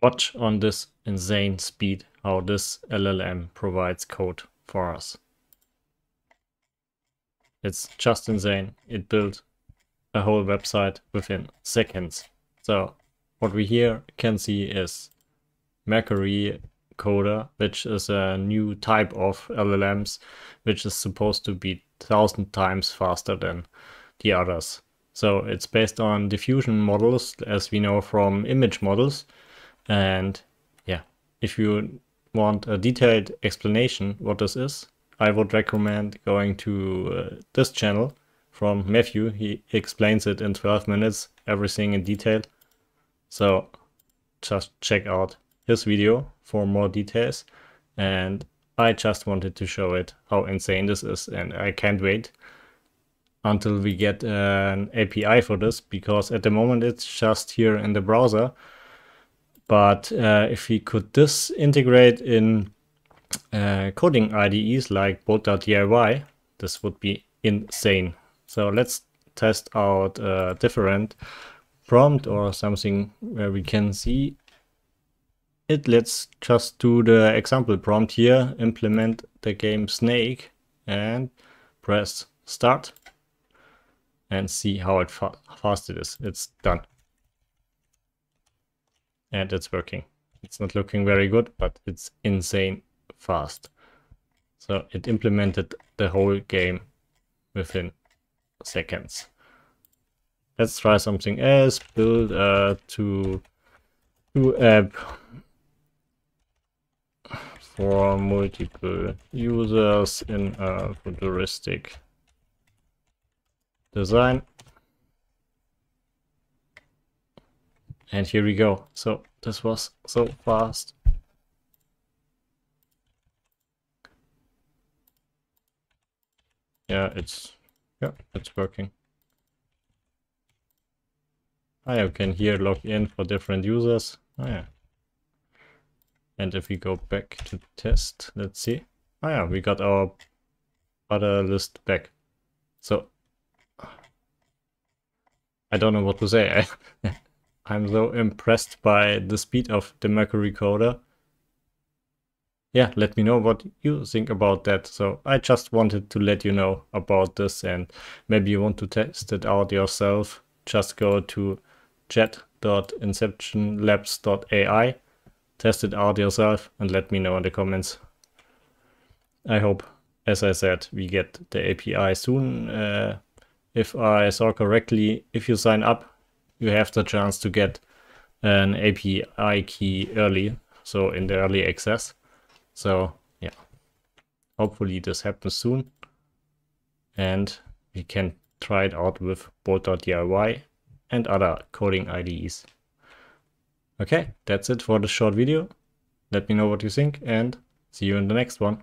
Watch on this insane speed how this LLM provides code for us. It's just insane. It built a whole website within seconds. So what we here can see is Mercury Coder, which is a new type of LLMs, which is supposed to be thousand times faster than the others. So it's based on diffusion models, as we know from image models. And yeah, if you want a detailed explanation what this is, I would recommend going to uh, this channel from Matthew. He explains it in 12 minutes, everything in detail. So just check out his video for more details. And I just wanted to show it how insane this is and I can't wait until we get an API for this because at the moment it's just here in the browser. But uh, if we could this integrate in uh, coding IDEs like Bolt.diy, this would be insane. So let's test out a different prompt or something where we can see it. Let's just do the example prompt here, implement the game Snake and press start and see how it fa fast it is. It's done. And it's working. It's not looking very good, but it's insane fast. So it implemented the whole game within seconds. Let's try something else. Build a to to app for multiple users in a futuristic design. And here we go. So this was so fast. Yeah, it's yeah, it's working. Ah, I can here log in for different users. Oh yeah. And if we go back to test, let's see. Oh yeah, we got our other list back. So I don't know what to say. I'm so impressed by the speed of the Mercury coder yeah, let me know what you think about that. So I just wanted to let you know about this and maybe you want to test it out yourself. Just go to chat.inceptionlabs.ai, test it out yourself and let me know in the comments. I hope, as I said, we get the API soon. Uh, if I saw correctly, if you sign up, you have the chance to get an API key early, so in the early access. So yeah, hopefully this happens soon. And we can try it out with Bolt.diy and other coding IDEs. Okay, that's it for the short video. Let me know what you think and see you in the next one.